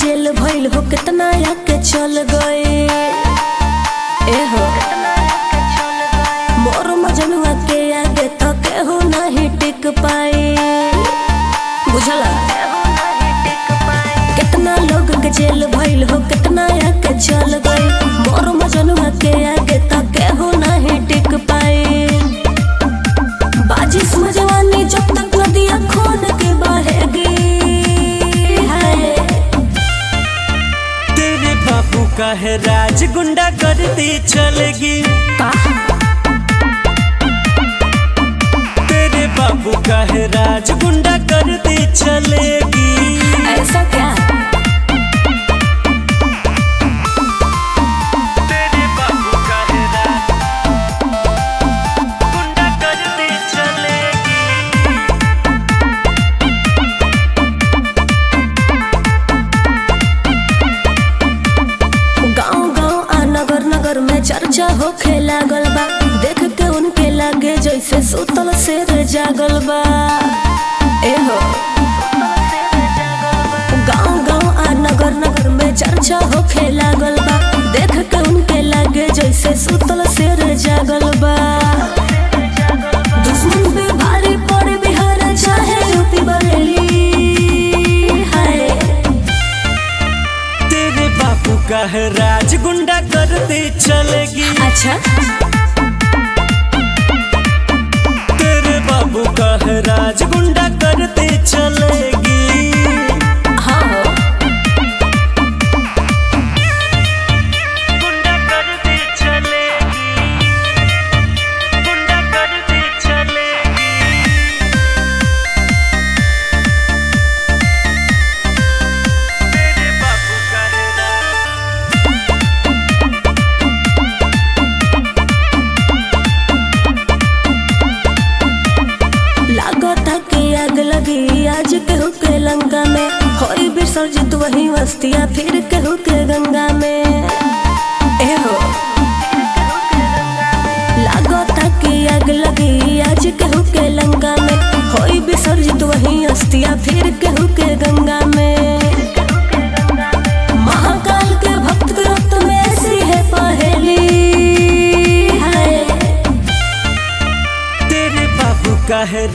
Jail भइल हो कितना यक चल गए। ए हो मोर मजनुआ के आगे तो नहीं टिक पाए। बुझला? कितना लोग के जेल भइल हो कितना चल गए। मोर मजनुआ बाबू का है राज गुंडा करती चलेगी तेरे बाबू कहे राज गुंडा करती चलेगी ऐसा चर्चा होखे लागल बा देख के उनके लागे जैसे सुतल से जागल बा ए हो। गाँव गाँव आ नगर नगर में चर्चा होखे लागल बा देख के उनके लागे जैसे सुतल बाबू का राज गुंडा करते चलेगी। अच्छा। आज केहू के लंका में होई विसर्जित वही फिर केहू के गंगा में। ए हो। लागता आग लगी, आज केहू के लंका में होई विसर्जित वही अस्तिया फिर केहू के गंगा में। महाकाल के भक्त के है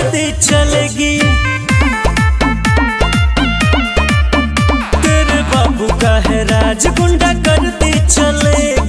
करती चलेगी। तेरे बाबू का है राज गुंडा करते चलेगी।